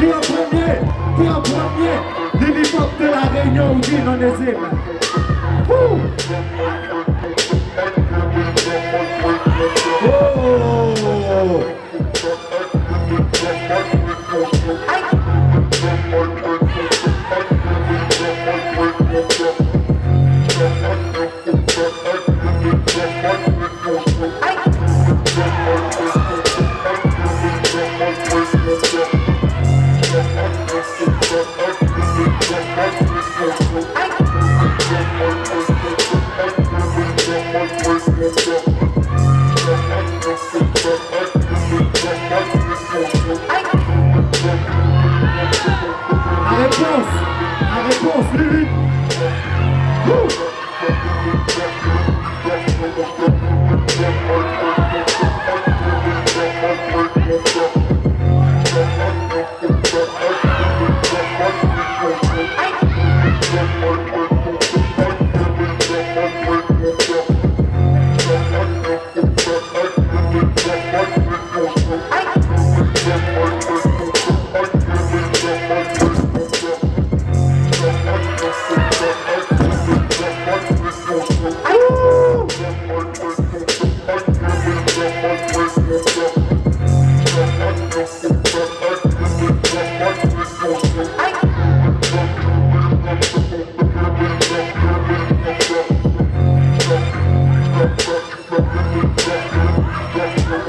Qui en premier Qui en premier L'hélicoptère de la Réunion ou l'Ironésie Oh! Woo! Thank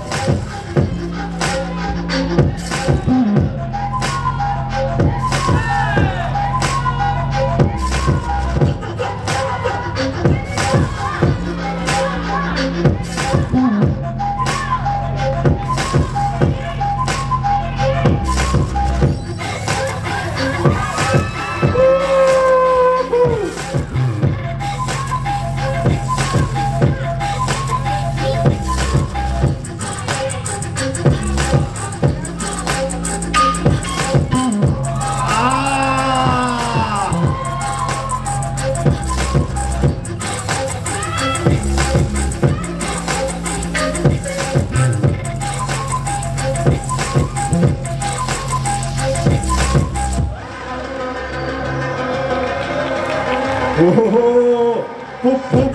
oh, oh, oh,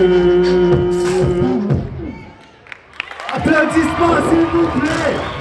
oh, Applaudissements, s'il vous plaît.